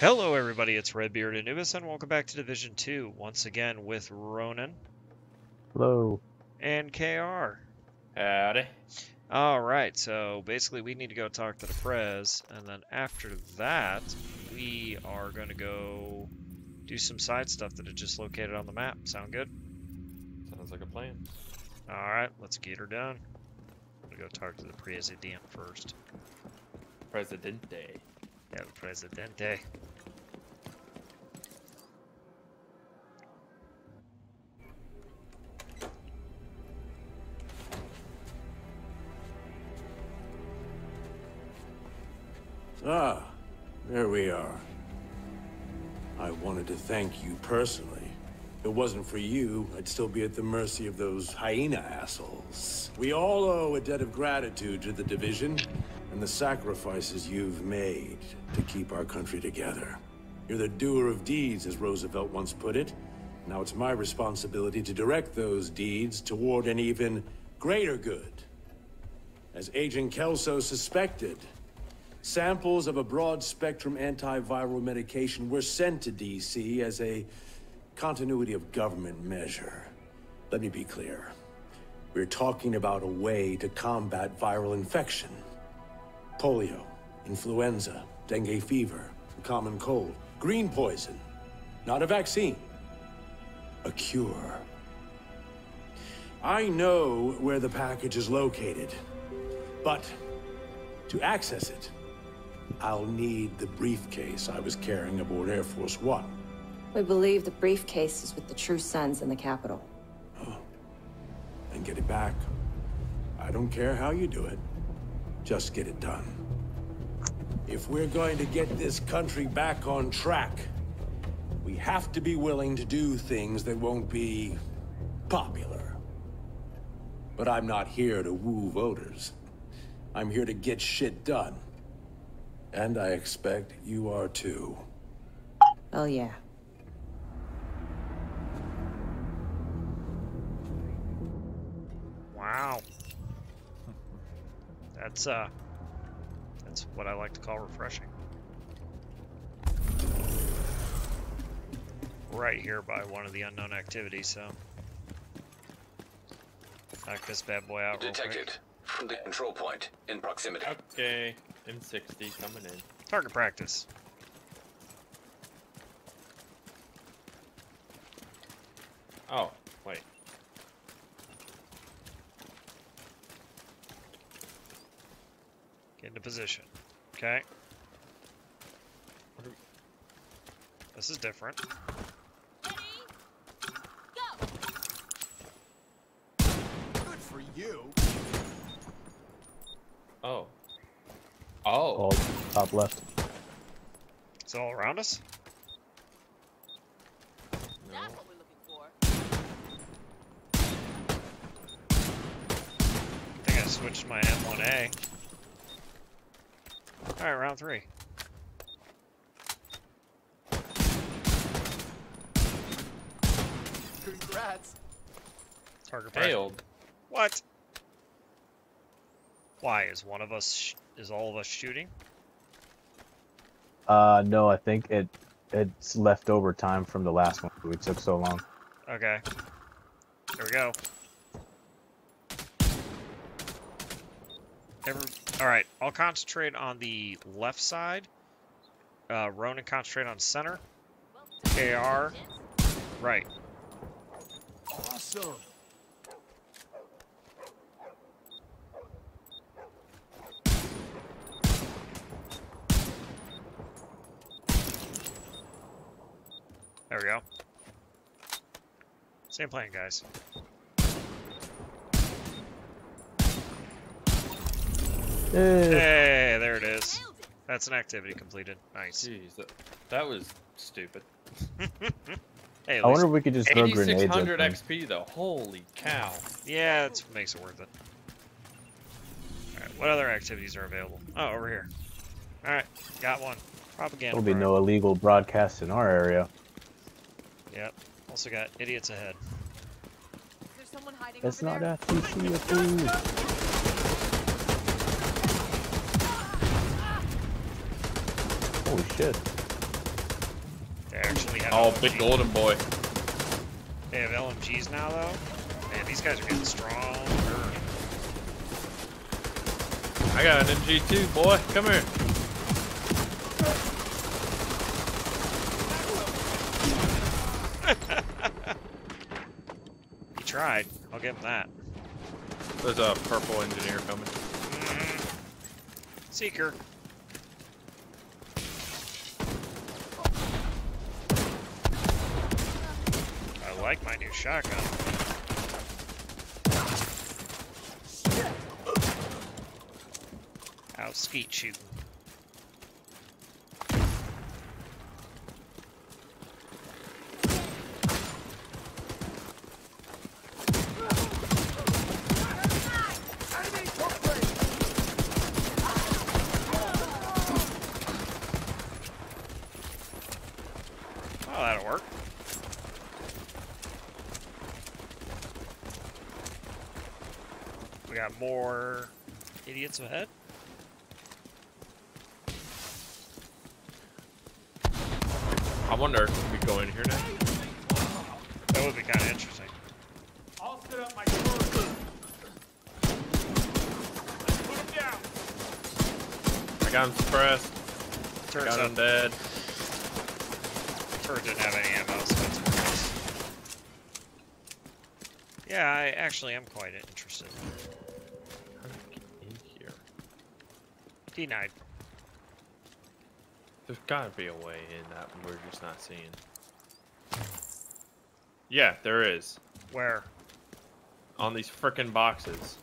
Hello everybody, it's Redbeard Anubis and welcome back to Division 2, once again with Ronin Hello. and KR. Howdy. Alright, so basically we need to go talk to the Prez, and then after that, we are going to go do some side stuff that are just located on the map. Sound good? Sounds like a plan. Alright, let's get her done. I'm going to go talk to the President first. Presidente. Yeah, Presidente. Ah, there we are. I wanted to thank you personally. If it wasn't for you, I'd still be at the mercy of those hyena assholes. We all owe a debt of gratitude to the Division and the sacrifices you've made to keep our country together. You're the doer of deeds, as Roosevelt once put it. Now it's my responsibility to direct those deeds toward an even greater good. As Agent Kelso suspected, Samples of a broad-spectrum antiviral medication were sent to D.C. as a continuity of government measure. Let me be clear. We're talking about a way to combat viral infection. Polio, influenza, dengue fever, common cold, green poison. Not a vaccine. A cure. I know where the package is located, but to access it, I'll need the briefcase I was carrying aboard Air Force One. We believe the briefcase is with the True Sons in the capital. Oh. And get it back. I don't care how you do it. Just get it done. If we're going to get this country back on track, we have to be willing to do things that won't be popular. But I'm not here to woo voters. I'm here to get shit done. And I expect you are too. Oh yeah. Wow. That's, uh, that's what I like to call refreshing. Right here by one of the unknown activities, so. Knock this bad boy out real quick. Detected. From the control point in proximity. Okay. M60 coming in. Target practice. Oh, wait. Get into position. Okay. What are we- This is different. Good for you. Oh. Oh. All top left. Is it all around us? No. That's what we're looking for. I think I switched my M1A. Alright, round three. Congrats. Target. Failed. What? Why is one of us? Sh- is all of us shooting? Uh, no, I think it it's leftover time from the last one. We took so long. Okay. Here we go. Every, all right, I'll concentrate on the left side. Uh, Ronin concentrate on center. KR, right. Awesome. We go. Same plan, guys. Eh, Hey, there it is. That's an activity completed. Nice. Jeez, that, that was stupid. Hey, I wonder if we could just throw grenades at 8600. XP though. Holy cow. Yeah, that makes it worth it. Alright, what other activities are available? Oh, over here. Alright, got one. Propaganda. There'll be prime. no illegal broadcasts in our area. Yep. Also got idiots ahead. There's someone hiding That's not there? FTC approved. Holy shit. have Oh, LMG. big golden boy. They have LMGs now, though. Man, these guys are getting stronger. I got an MG too, boy. Come here. He tried. I'll give him that. There's a purple engineer coming. Mhm. Seeker. I like my new shotgun. I'll skeet shooting. Oh, that'll work. We got more idiots ahead. I wonder if we go in here now. That would be kind of interesting. I'll set up my turret. Put him down. I got him suppressed. Turns Got him out dead. turret didn't have any ammo, so that's nice. Yeah, I actually am quite interested. There's gotta be a way in that we're just not seeing. Yeah, there is. Where? On these frickin' boxes.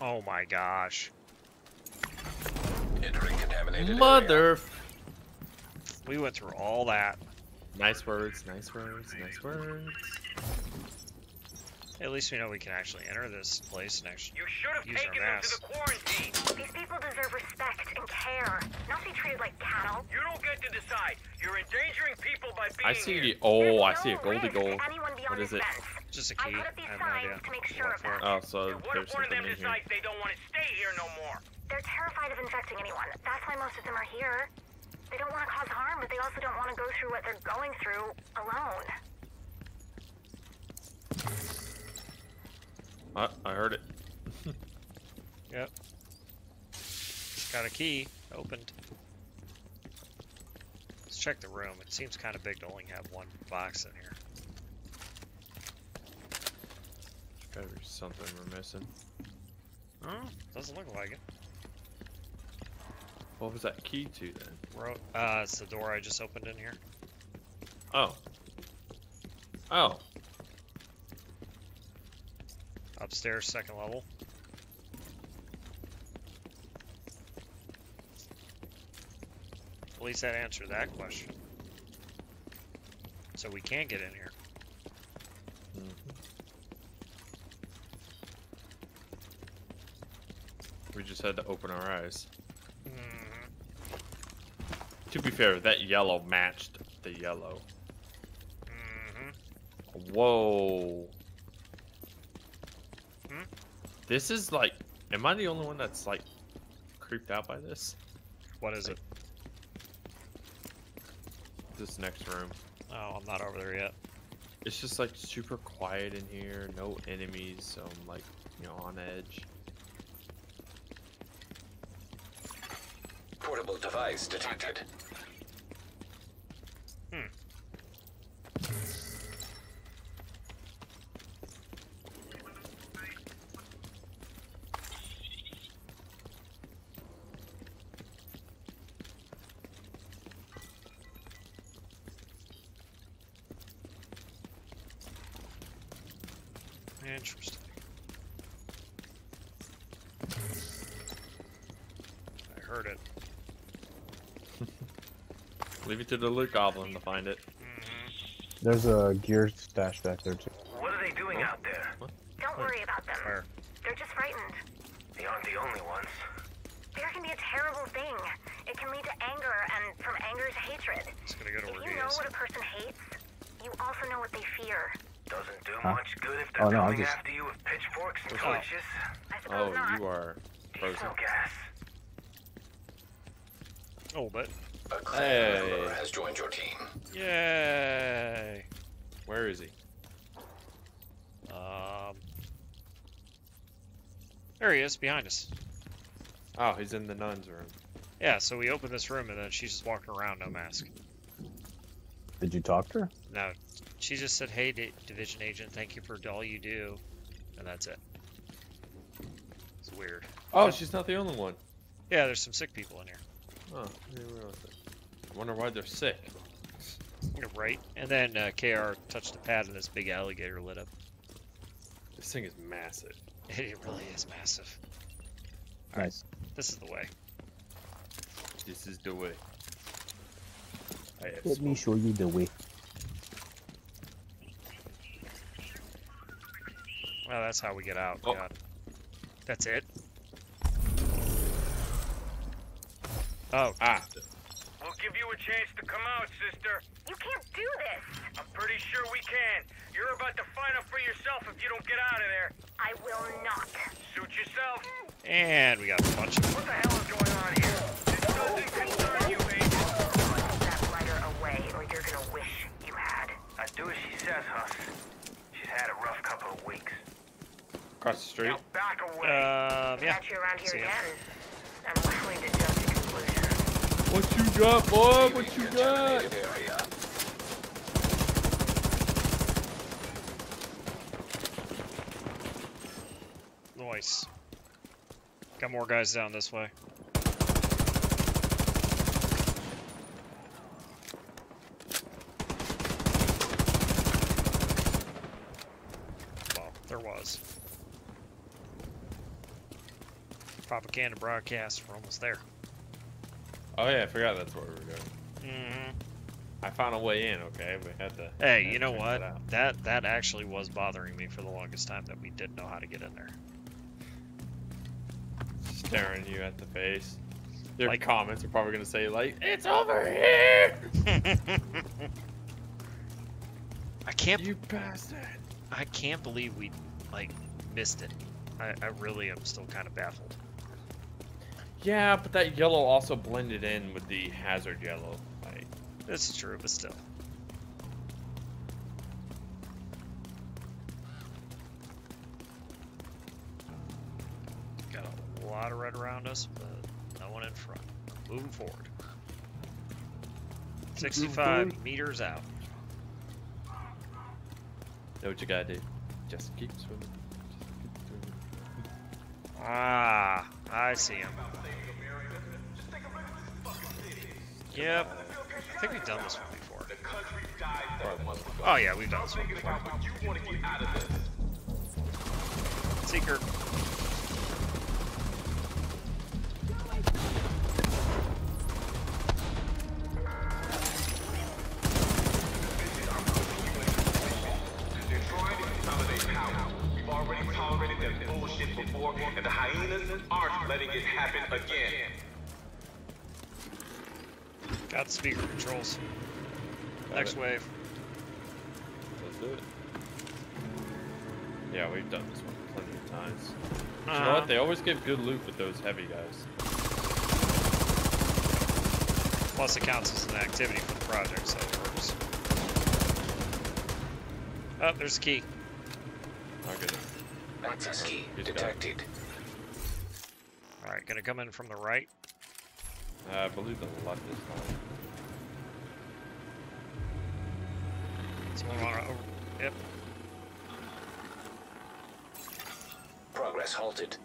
Oh my gosh. Entering contaminated Mother. Area. We went through all that. Nice words, nice words, nice words. At least we know we can actually enter this place and actually You should have use our taken them to mask. the quarantine. These people deserve respect and care, not be treated like cattle. You don't get to decide. You're endangering people by being I see here. the. Oh, I There's see a goldie risk gold. to anyone beyond What is this it? fence. just a I key. put up these I have no signs idea. to make sure of for. that. Oh, so what there's if one of them in here. decides they don't want to stay here no more? They're terrified of infecting anyone. That's why most of them are here. They don't want to cause harm, but they also don't want to go through what they're going through alone. I, I heard it. Yep. Got a key. Opened. Let's check the room. It seems kind of big to only have one box in here. There's Gotta be something we're missing. Oh, doesn't look like it. What was that key to then? Ro- Uh, it's the door I just opened in here. Oh. Oh. Upstairs, second level. At least that answered that question. So we can get in here. We just had to open our eyes. Mhm. To be fair, that yellow matched the yellow. Mhm. Whoa. This is like, am I the only one that's like creeped out by this? What is it? This next room. Oh, I'm not over there yet. It's just like super quiet in here, no enemies, so I'm like, you know, on edge. Portable device detected. Interesting. I heard it. Leave it to the loot goblin to find it. Mhm. There's a gear stash back there too. What are they doing out there? Don't worry about them. Where? They're just frightened. They aren't the only ones. Fear can be a terrible thing. It can lead to anger, and from anger to hatred. It's gonna go to If you know what a person hates, you also know what they fear. Doesn't do Huh? much good if they're Oh, no, coming just- after you with pitchforks and Oh. torches. Oh, not. you are Diesel frozen. gas. A little bit. A Kraken Hey. member has joined your team. Yay! Where is he? Um, there he is, behind us. Oh, he's in the nun's room. Yeah, so we open this room and then she's just walking around, no mask. Did you talk to her? No, she just said, "Hey, Di- Division Agent, thank you for all you do," and that's it. It's weird. Oh, she's not the only one. Yeah, there's some sick people in here. Oh, I didn't realize that. I wonder why they're sick. Yeah, Right. And then uh, KR touched the pad and this big alligator lit up. This thing is massive. It really is massive. Nice. This is the way. This is the way. I have Let me show you the way. Well, that's how we get out. Oh. God. That's it. Oh, Ah, We'll give you a chance to come out, sister. You can't do this. I'm pretty sure we can. You're about to find out for yourself if you don't get out of there. I will not. Suit yourself. and we got a bunch of What the hell is going on here? This doesn't concern you, Agent. Put that lighter away, or you're gonna wish you had. I do as she says, Huss. She's had a rough couple of weeks. across the street. Now back away. Um, yeah. Catch you around here See ya. again. I'm likely to jump to conclusions. What you got, boy? What you got? Contaminated. Nice. Got more guys down this way. Well, there was. Propaganda broadcast. We're almost there. Oh yeah, I forgot that's where we were going. hmm I found a way in. Okay, we had to. Hey, had you to know what? that. That that actually was bothering me for the longest time that we didn't know how to get in there. Staring you at the face. Your Like- comments are probably gonna say like, "It's over here." I can't You passed bastard. I can't believe we like missed it. I, I really am still kind of baffled. Yeah, but that yellow also blended in with the hazard yellow. Like, This is true, but still. Got a lot of red around us, but no one in front. Moving forward. 65 meters out. know what you gotta do? Just keep swimming. Ah, I see him. Yep. I think we've done this one before. Oh yeah, we've done this one before. Seeker. The speaker controls. Next it. wave. Let's do it. Yeah, we've done this one plenty of times. But you know what? Uh, they always give good loot with those heavy guys. Plus it counts as an activity for the project, so it works. Oh, there's a key. Oh, good. Access key detected. Alright, gonna come in from the right. Uh, I believe the left is fine. Someone wanna over Yep. Progress halted.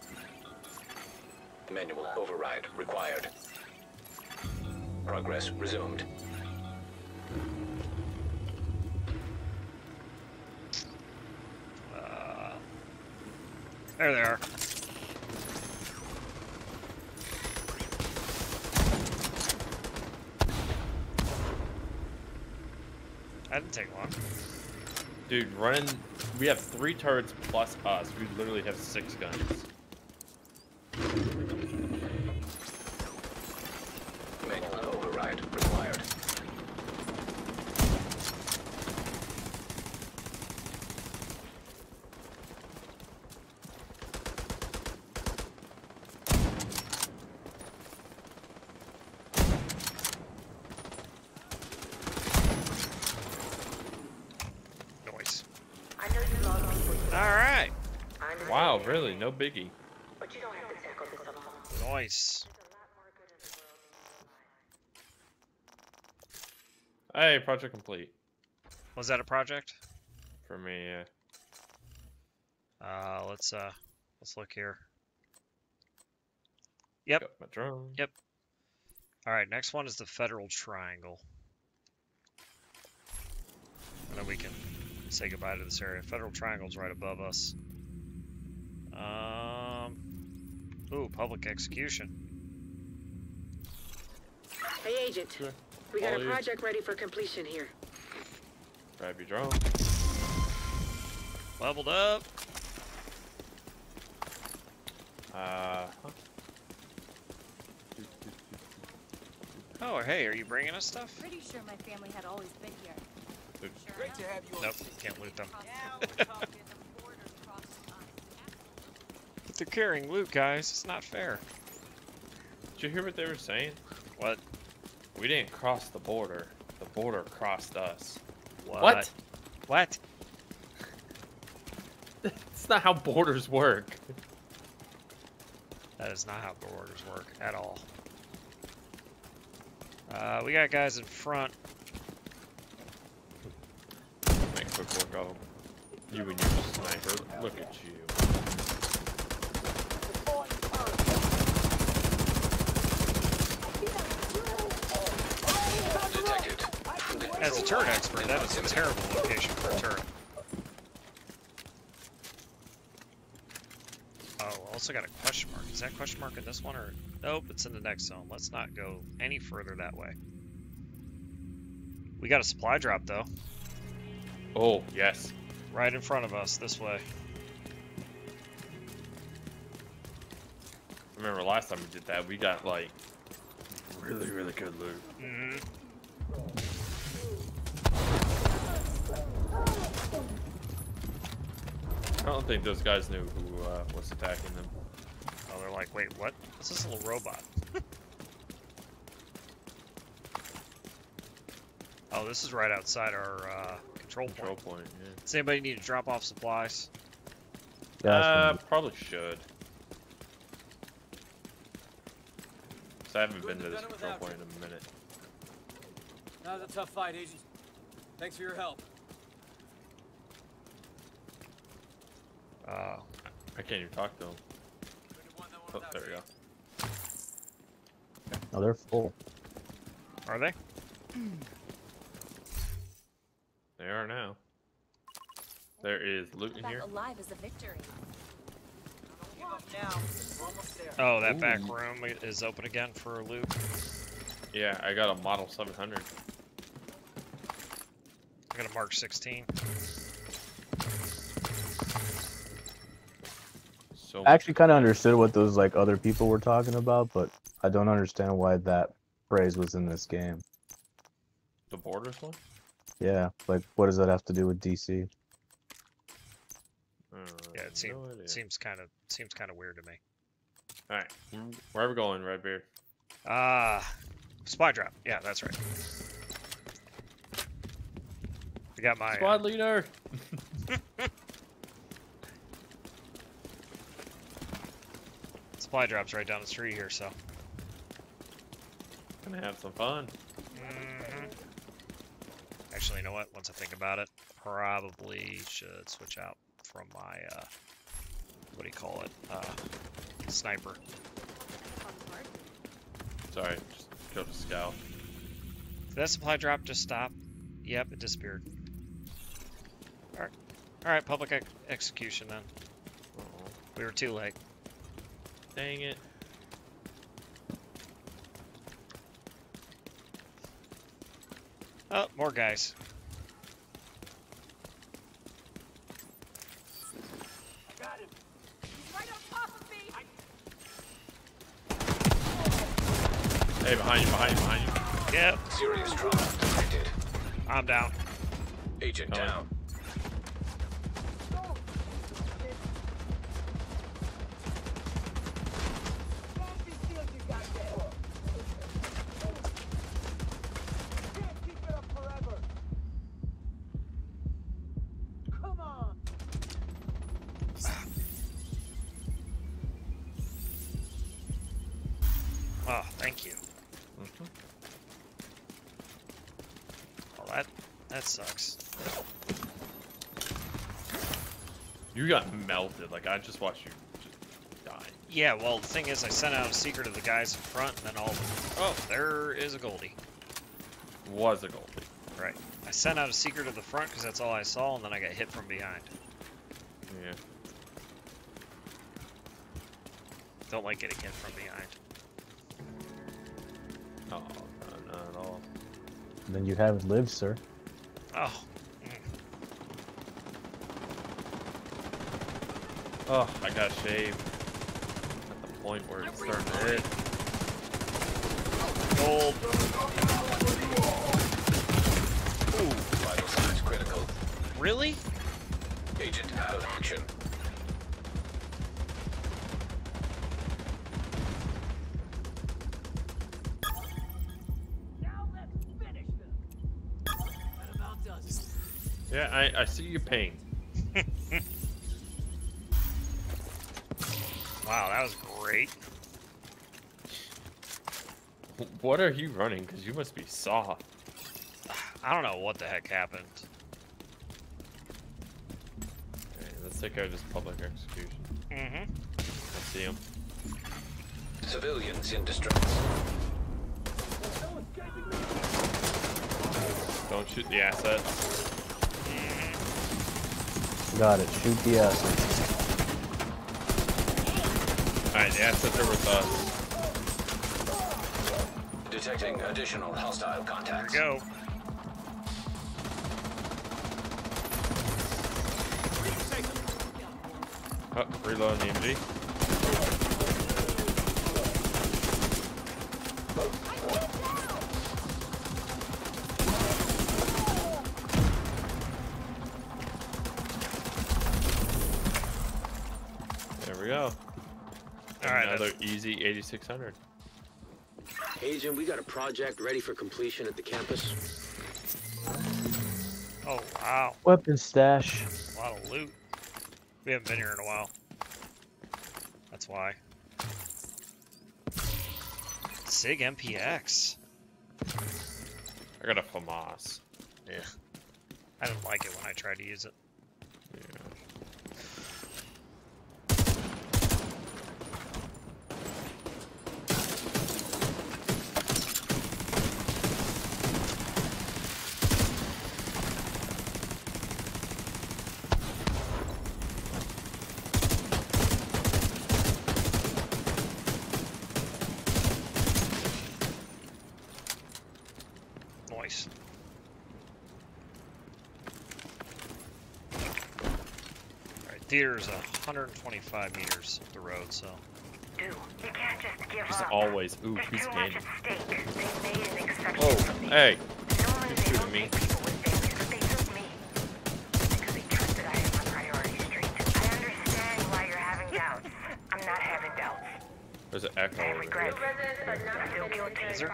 Manual override required. Progress resumed. Uh, there they are. That didn't take long. Dude, running. We have three turrets plus us. We literally have six guns. Manual override required. Wow, really? No biggie. But you don't have to tackle this alone. Nice. Hey, project complete Was that a project? for me. Yeah. Uh, let's uh, let's look here. Yep. Got my drone. Yep. All right. Next one is the Federal Triangle. And then we can say goodbye to this area. Federal Triangle's right above us. Um. Ooh, public execution. Hey, Agent. Sure. We got All a you. project ready for completion here. Grab your drone. Leveled up. Uh. Huh? Oh, hey, are you bringing us stuff? Pretty sure my family had always been here. Sure Great to have you. Nope, can't loot them. Now we're talking the border crossed us. But they're carrying loot, guys. It's not fair. Did you hear what they were saying? What? We didn't cross the border. The border crossed us. What? What? It's not how borders work. That is not how borders work at all. Uh, we got guys in front. Make quick work of 'em. You and your sniper. Look at you. As a turret expert, that is a terrible location for a turret. Oh, also got a question mark. Is that question mark in this one or nope? It's in the next zone. Let's not go any further that way. We got a supply drop though, Oh, yes. right in front of us. This way. Remember last time we did that, we got like really, really good loot. hmm don't think those guys knew who uh, was attacking them. Oh, they're like, wait, what? What's this little robot? oh, this is right outside our uh, control point. Control point, yeah. Does anybody need to drop off supplies? Yeah, that's uh, fine. probably should. 'Cause I haven't been to this have done it control without point in a minute. That was a tough fight, Agent. Thanks for your help. Uh, I can't even talk to them. Couldn't have won that one Oh, without there we go. Oh, they're full. are they? They are now. There is loot in here. alive is a victory. Don't give up now. We're almost there. Oh, that back room is open again for loot. Yeah, I got a Model 700. I got a Mark 16. So I actually kind of understood what those like other people were talking about, but I don't understand why that phrase was in this game. the borders one. Yeah, like what does that have to do with DC? Uh, Yeah, it seems no seems kind of seems kind of weird to me. All right, where are we going, Redbeard? Ah, spy drop. Yeah, that's right. We got my uh, Squad leader. supply drops right down the street here, so. Gonna have some fun. Mhm. Actually, you know what? Once I think about it, probably should switch out from my uh, what do you call it? Uh, sniper. Sorry, just killed a scout. Did that supply drop just stop? Yep, it disappeared. Alright. Alright, public ex execution then. Uh-oh. We were too late. Dang it. Oh, more guys. Got him. He's right on top of me. Hey, behind you, behind you, behind you. Yep, Serious trauma detected. I'm down. Agent Oh. down. Oh, thank you. Mhm. Well, that that sucks. You got melted. Like I just watched you just die. Yeah, well, the thing is, I sent out a secret to the guys in front, and then all. Of, oh, there is a Goldie. Was a Goldie. Right. I sent out a secret to the front because that's all I saw, and then I got hit from behind. Yeah. Don't like getting hit from behind. Then you haven't lived, sir. Oh, Oh, I got shaved. At the point where it's starting to hit. gold. Vital signs critical. Really? Agent out of Now I, I see your pain. Wow, that was great. What are you running? Because you must be soft. I don't know what the heck happened. Okay, let's take out this public execution. Mm-hmm. I see him. Civilians in distress. Don't shoot the assets. Got it. Shoot the assets. Alright, the assets are with us. Detecting additional hostile contacts. Go. Oh, reloading the MG. Agent, we got a project ready for completion at the campus. Oh, wow. Weapon stash. A lot of loot. We haven't been here in a while. That's why. SIG MPX. I got a FAMAS. Yeah. I didn't like it when I tried to use it. Theater's 125 meters up the road, so. Dude, you can't just give Just up. always. Ooh, There's he's too much standing. at stake. They made an exception Oh, for me. hey. Normally they shooting don't me. people with families, but they took me. Because they trusted I had my priorities straight. I understand why you're having doubts. I'm not having doubts. There's an echo I over regret here. it. I feel guilty. Is there?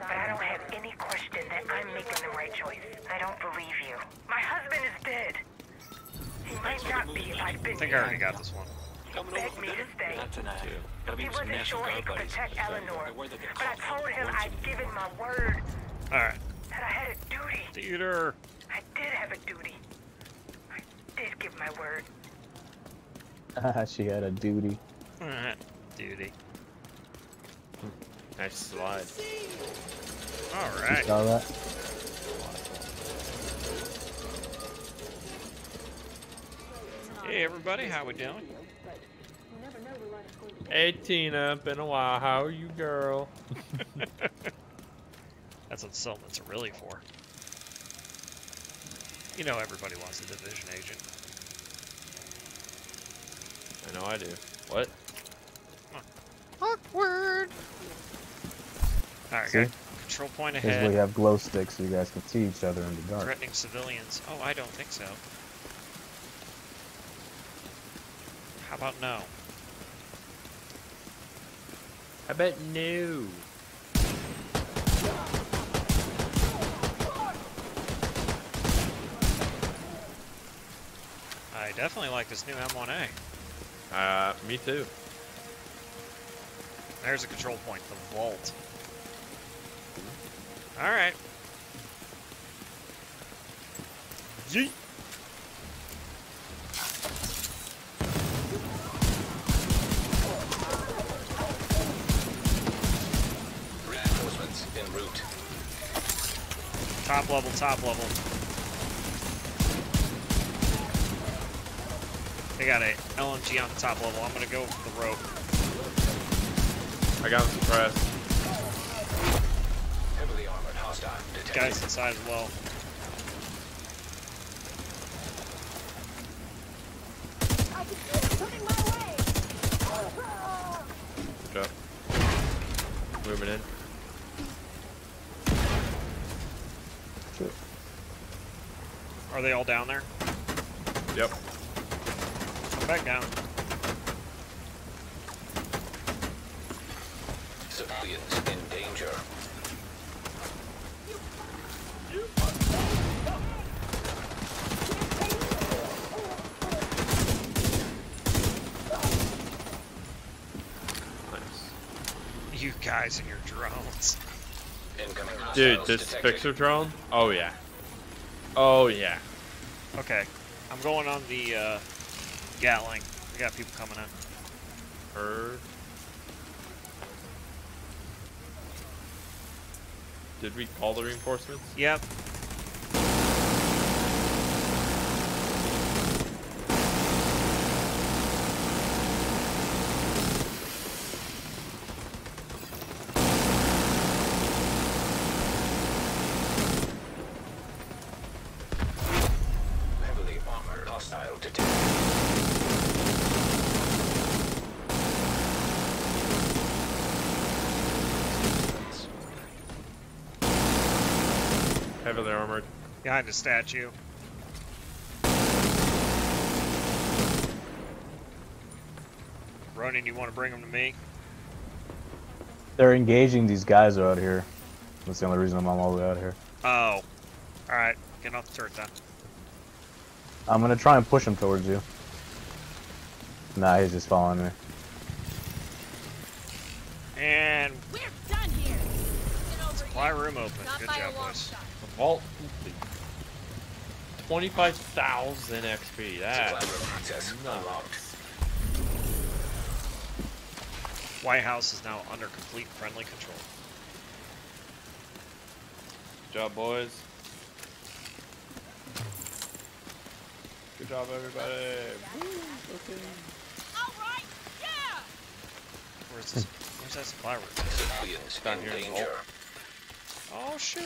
But I don't have any question that I'm making the right choice. I don't believe you. My husband is dead. He might not be if I'd I been think I already got this one. He begged me to stay. tonight. He wasn't sure he could protect Eleanor. But I told him I'd given my word Alright. that I had a duty. Theater. I did have a duty. I did give my word. she had a duty. Duty. Nice slide. Alright. Saw that? Hey everybody, how we doing? Hey Tina, been a while. How are you, girl? That's what settlements are really for. You know everybody wants a division agent. I know I do. What? Awkward. Alright, See? control point Because we ahead. have glow sticks so you guys can see each other in the dark. Threatening civilians. Oh, I don't think so. How about no? I bet no. I definitely like this new M1A. Uh, me too. There's a control point, the vault. Alright. Yeet. Top level, top level. They got a LMG on the top level. I'm gonna go for the rope. I got him suppressed. Heavily armored hostile detected. Guys inside as well. Good job. Moving in. Are they all down there? Yep. Come back down. Civilians in danger. Nice. You guys and your drones. Incoming Dude, this detected. fixer drone? Oh yeah. Oh yeah. Okay. I'm going on the uh, Gatling. We got people coming in. Heard. Did we call the reinforcements? Yep. Heavily armored hostile detected. Heavily armored. Behind the statue. Ronin, you want to bring them to me? They're engaging these guys out here. That's the only reason I'm all the way out here. Oh. Alright. Get off the turret then. I'm gonna try and push him towards you. Nah, he's just following me. And We're supply room open. Not Good job, long boys. The vault complete. 25,000 XP. That Supply room access unlocked. White House is now under complete friendly control. Good job, boys. Good job, everybody. Woo, okay. All right. Yeah. Where's this? Where's that supply room? Down here in the danger. Oh shoot.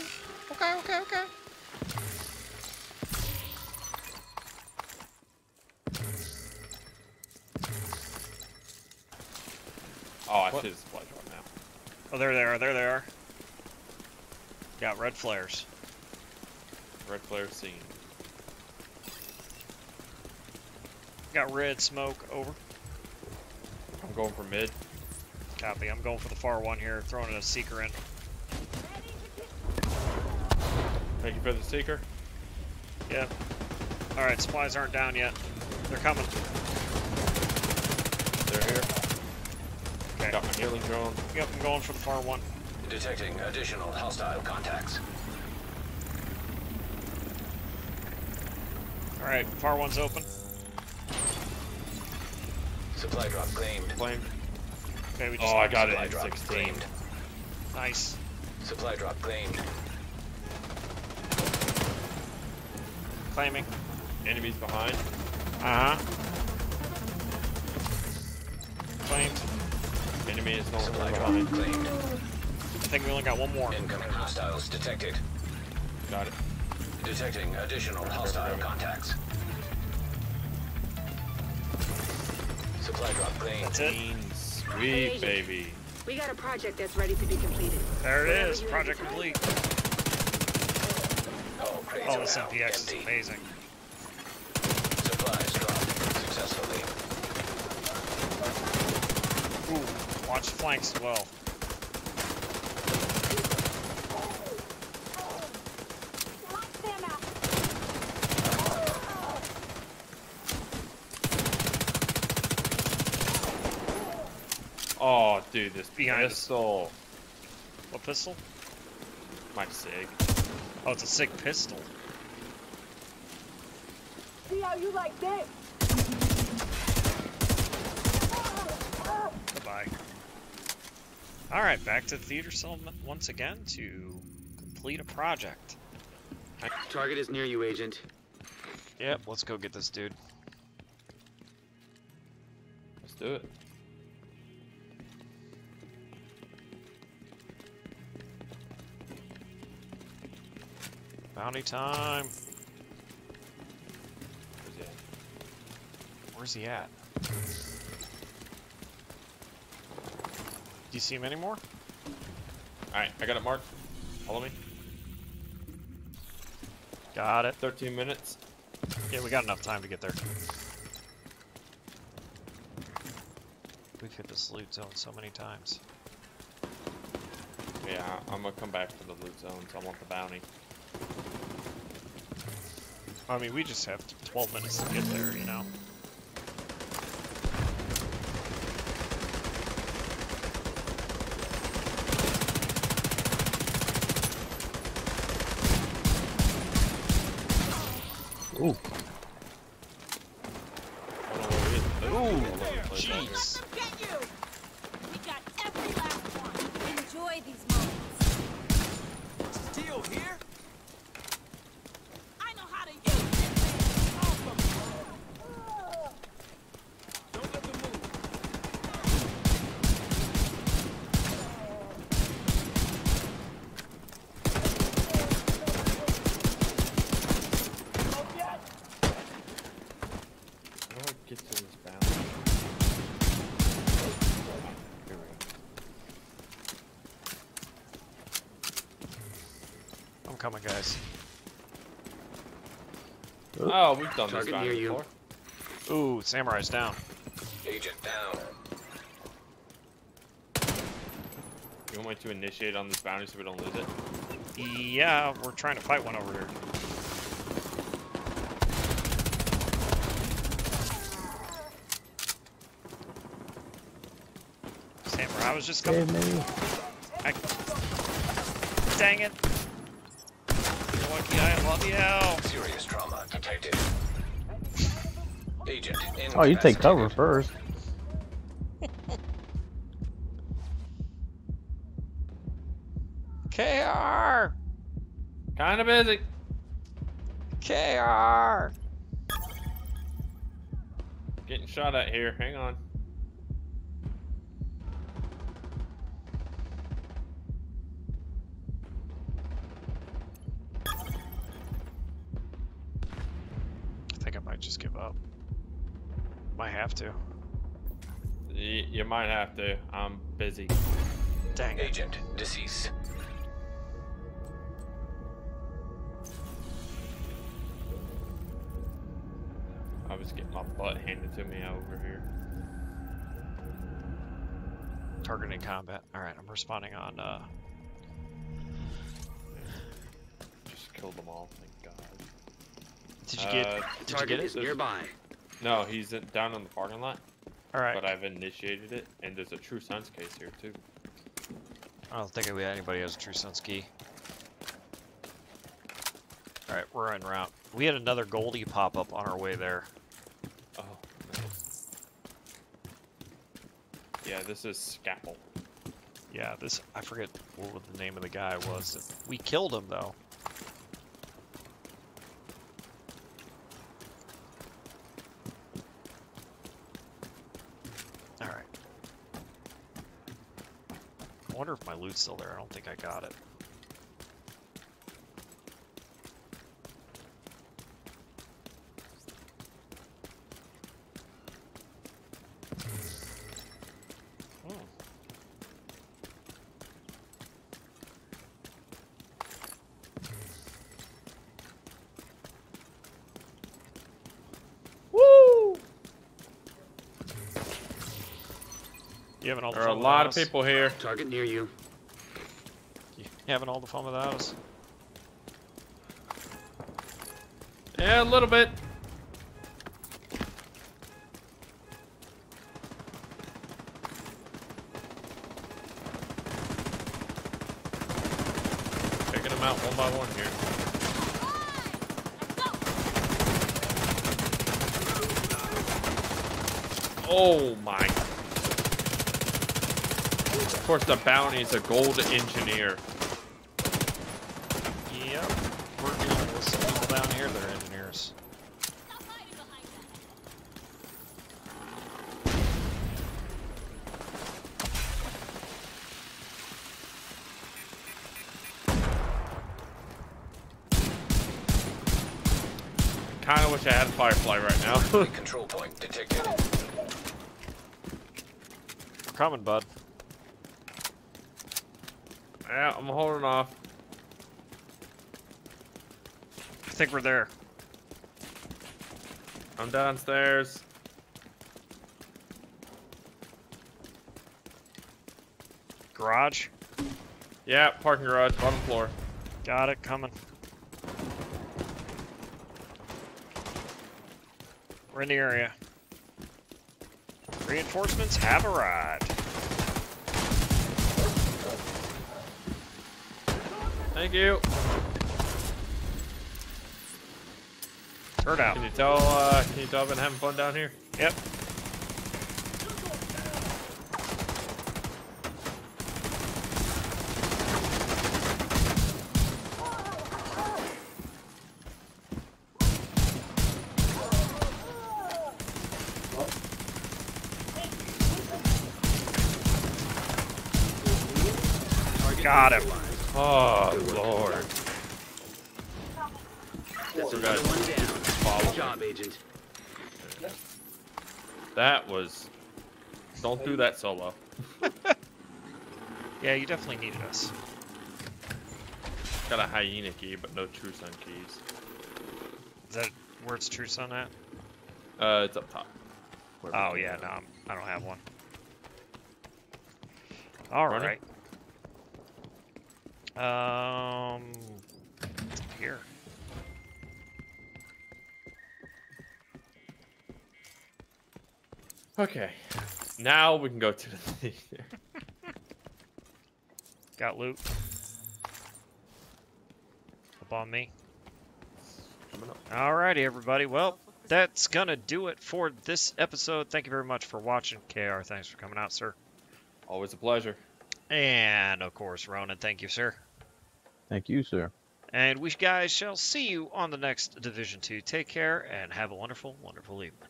Okay, okay, okay. Oh, I What? see the supply drop now. Oh, there they are. There they are. Got red flares. Red flare seen. Got red smoke over. I'm going for mid. Copy. I'm going for the far one here. Throwing a seeker in. Thank you for the seeker. Yep. All right. Supplies aren't down yet. They're coming. They're here. Okay. Got my healing drone. Yep. I'm going for the far one. Detecting additional hostile contacts. All right. Far one's open. Supply drop claimed. Flamed. Okay. We just. Oh, I got it Supply drop 16. claimed. Nice. Supply drop claimed. Claiming. Enemies behind. Uh huh. Claimed. Enemy is no longer behind. claimed. I think we only got one more. Incoming hostiles detected. Got it. Detecting additional hostile contacts. Supply drop claimed. That's it. Clean, Sweet baby. We got a project that's ready to be completed. There it Whatever is. Project to tell complete. All crates Oh, are this MPX is amazing. Supplies dropped successfully. Ooh, watch flanks as well. Oh, dude, this Behind us. pistol. What pistol? My sig. Oh, it's a sick pistol. See how you like this? Goodbye. Alright, back to the theater cell m- once again to complete a project. Target is near you, Agent. Yep, let's go get this dude. Let's do it. Bounty time. Where's he at? Where's he at? Do you see him anymore? Alright, I got it marked. Follow me. Got it. 13 minutes. Yeah, we got enough time to get there. We've hit this loot zone so many times. Yeah, I'm gonna come back to the loot zones. I want the bounty. I mean, we just have 12 minutes to get there, you know? Ooh. Ooh, jeez. Get you! We got every last one. Enjoy these moments. Deal here? I know how to use this. Don't let them move. How do I get to this bounty? Here we I'm coming, guys. Oh, oh, we've done this Target bounty near you. before. Ooh, Samurai's down. Agent down. You want me to initiate on this bounty so we don't lose it? Yeah, we're trying to fight one over here. Samurai, I was just coming. Save me. I... Dang it! You're lucky I love you. Serious trauma detected. Agent Oh, you take cover first. KR! Kinda busy. KR! Getting shot at here. Hang on. Might just give up. Might have to. Y you might have to. I'm busy. Dang it. Agent deceased. I was getting my butt handed to me over here. Targeting combat. Alright, I'm responding on, uh... Just killed them all. Thank God. Did you get... Uh, did you Target get it? nearby. No, he's down in the parking lot. Alright. But I've initiated it, and there's a True Sons case here too. I don't think anybody has a True Sons key. Alright, we're en route. We had another Goldie pop up on our way there. Oh. Nice. Yeah, this is Scapple. Yeah, this... I forget what the name of the guy was. We killed him, though. Alright. I wonder if my loot's still there. I don't think I got it. Having all the there are a lot of people here. Target near you. You having all the fun with us? Yeah, a little bit. Taking them out one by one here. Oh my of course, the bounty is a gold engineer. Yep. We're dealing with some people down here that are engineers. Kind of wish I had a firefly right now. Control point detected. Coming, bud. Yeah, I'm holding off. I think we're there. I'm downstairs. Garage. Yeah, parking garage, bottom floor. Got it. Coming. We're in the area. Reinforcements have arrived. Thank you. Turn out. Can you tell? Uh, can you tell I've been having fun down here? Yep. Got him. Oh lord. That's Poor another one down. Good job, Agent. That was. Don't do that solo. Yeah, you definitely needed us. Got a hyena key, but no True Sons keys. Is that where it's true sun at? Uh, it's up top. Oh yeah, no, I'm, I don't have one. All Running? right. Um, here. Okay. Now we can go to the theater. Got loot. Up on me. Coming up. Alrighty, everybody. Well, that's gonna do it for this episode. Thank you very much for watching. KR, thanks for coming out, sir. Always a pleasure. And of course, Ronin, thank you, sir. Thank you, sir. And we guys shall see you on the next Division 2. Take care and have a wonderful, wonderful evening.